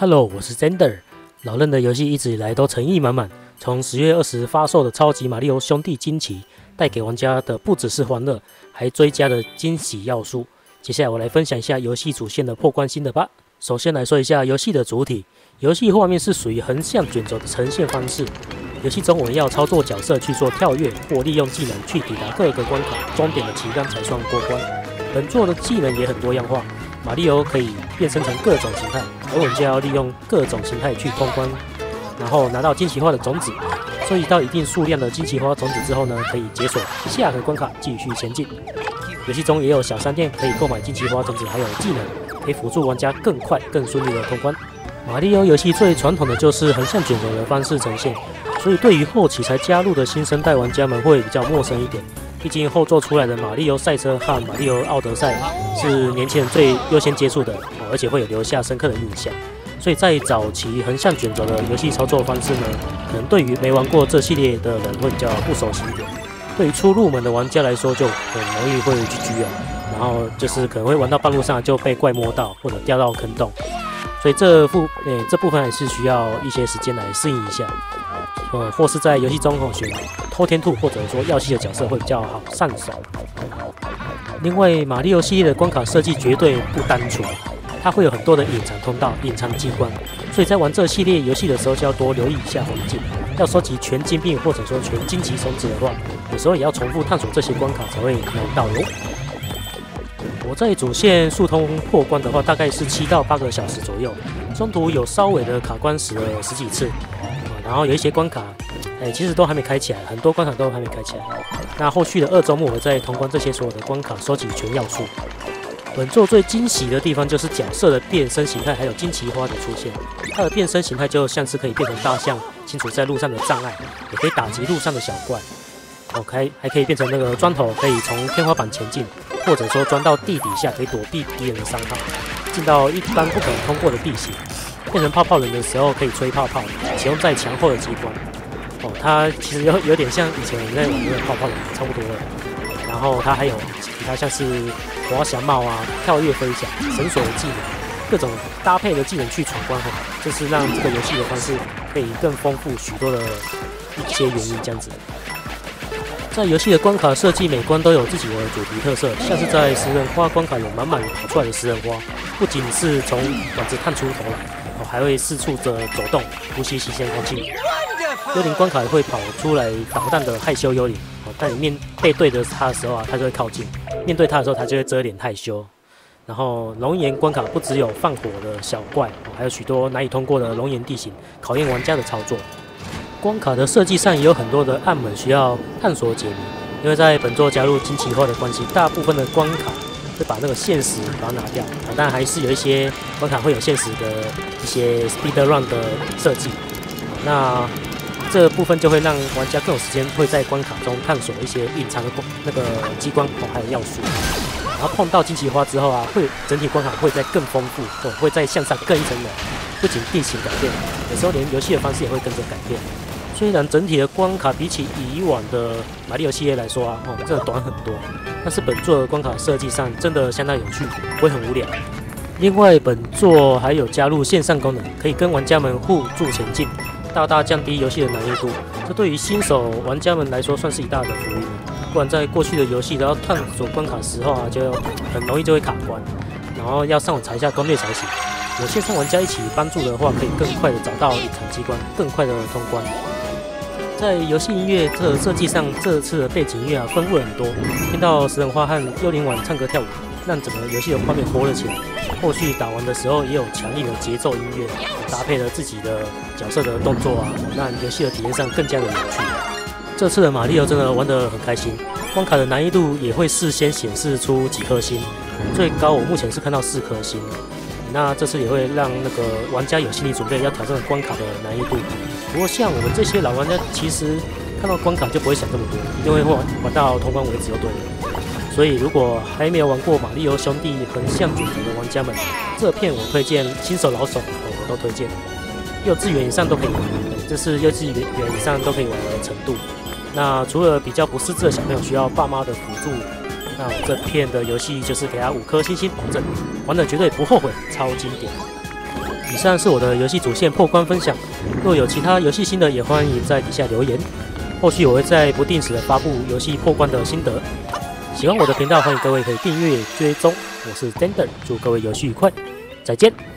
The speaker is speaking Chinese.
Hello，我是 Zender。老任的游戏一直以来都诚意满满，从十月二十发售的《超级马里奥兄弟惊奇》，带给玩家的不只是欢乐，还追加了惊喜要素。接下来我来分享一下游戏主线的破关心得吧。首先来说一下游戏的主体，游戏画面是属于横向卷轴的呈现方式。游戏中我们要操作角色去做跳跃，或利用技能去抵达各个关卡终点的旗杆才算过关。本作的技能也很多样化，马里奥可以变身成各种形态，而我们就要利用各种形态去通关，然后拿到惊奇花的种子。收集到一定数量的惊奇花种子之后呢，可以解锁下个关卡继续前进。游戏中也有小商店可以购买惊奇花种子，还有技能可以辅助玩家更快、更顺利的通关。马里奥游戏最传统的就是横向卷轴的方式呈现，所以对于后期才加入的新生代玩家们会比较陌生一点。毕竟后座出来的马里奥赛车和马里奥奥德赛是年轻人最优先接触的，而且会有留下深刻的印象。所以在早期横向卷轴的游戏操作方式呢，可能对于没玩过这系列的人会比较不熟悉一点。对于初入门的玩家来说，就很容易会去狙哦，然后就是可能会玩到半路上就被怪摸到，或者掉到坑洞。所以这部诶这部分还是需要一些时间来适应一下，呃，或是在游戏中哦选偷天兔或者说耀西的角色会比较好上手。另外，马里奥系列的关卡设计绝对不单纯，它会有很多的隐藏通道、隐藏机关，所以在玩这系列游戏的时候就要多留意一下环境。要收集全金币或者说全荆棘种子的话，有时候也要重复探索这些关卡才会难到哟。我在主线速通破关的话，大概是七到八个小时左右，中途有稍微的卡关死了十几次，然后有一些关卡，哎，其实都还没开起来，很多关卡都还没开起来。那后续的二周目，我再通关这些所有的关卡，收集全要素。本作最惊喜的地方就是角色的变身形态，还有惊奇花的出现。它的变身形态就像是可以变成大象，清除在路上的障碍，也可以打击路上的小怪。OK，还可以变成那个砖头，可以从天花板前进，或者说钻到地底下，可以躲避敌人的伤害，进到一般不可能通过的地形。变成泡泡人的时候，可以吹泡泡，启用在墙后的机关。哦，它其实有有点像以前我们在玩的泡泡人，差不多了。然后它还有其他像是滑翔帽啊、跳跃飞翔、绳索的技能，各种搭配的技能去闯关，哈，就是让这个游戏的方式可以更丰富许多的一些原因，这样子。在游戏的关卡设计，每关都有自己的主题特色，像是在食人花关卡有满满跑出来的食人花，不仅是从管子探出头来，还会四处的走动，呼吸新鲜空气。幽灵关卡会跑出来捣蛋的害羞幽灵，哦，但你面背对着它的时候啊，它就会靠近；面对它的时候，它就会遮脸害羞。然后龙岩关卡不只有放火的小怪，还有许多难以通过的龙岩地形，考验玩家的操作。关卡的设计上也有很多的暗门需要探索解谜，因为在本作加入惊奇后的关系，大部分的关卡会把那个现实把它拿掉，啊，但还是有一些关卡会有现实的一些 speed run 的设计，那这部分就会让玩家更有时间会在关卡中探索一些隐藏的那个机关哦，还有要素，然后碰到惊奇花之后啊，会整体关卡会再更丰富，哦，会再向上更一层楼，不仅地形改变，有时候连游戏的方式也会跟着改变。虽然整体的关卡比起以往的马里奥系列来说啊，哦，真的短很多，但是本作的关卡设计上真的相当有趣，不会很无聊。另外，本作还有加入线上功能，可以跟玩家们互助前进，大大降低游戏的难易度。这对于新手玩家们来说算是一大的福利。不然在过去的游戏，然后探索关卡的时候啊，就很容易就会卡关，然后要上网查一下攻略才行。有线上玩家一起帮助的话，可以更快的找到隐藏机关，更快的通关。在游戏音乐这设计上，这次的背景音乐啊丰富了很多，听到食人花和幽灵丸唱歌跳舞，让整个游戏的画面活了起来。后续打完的时候，也有强力的节奏音乐，搭配了自己的角色的动作啊，让游戏的体验上更加的有趣。这次的马里奥真的玩得很开心，关卡的难易度也会事先显示出几颗星，最高我目前是看到四颗星。那这次也会让那个玩家有心理准备，要挑战关卡的难易度。不过像我们这些老玩家，其实看到关卡就不会想这么多，因为会玩到通关为止就对了。所以如果还没有玩过《马里奥兄弟》横向卷轴的玩家们，这片我推荐新手老手我都推荐。幼稚园以上都可以玩，这是幼稚园以上都可以玩的程度。那除了比较不识字的小朋友需要爸妈的辅助。那我这片的游戏就是给他五颗星星保证，玩的绝对不后悔，超经典。以上是我的游戏主线破关分享，若有其他游戏心得，也欢迎在底下留言。后续我会在不定时的发布游戏破关的心得。喜欢我的频道，欢迎各位可以订阅追踪。我是 Dander，祝各位游戏愉快，再见。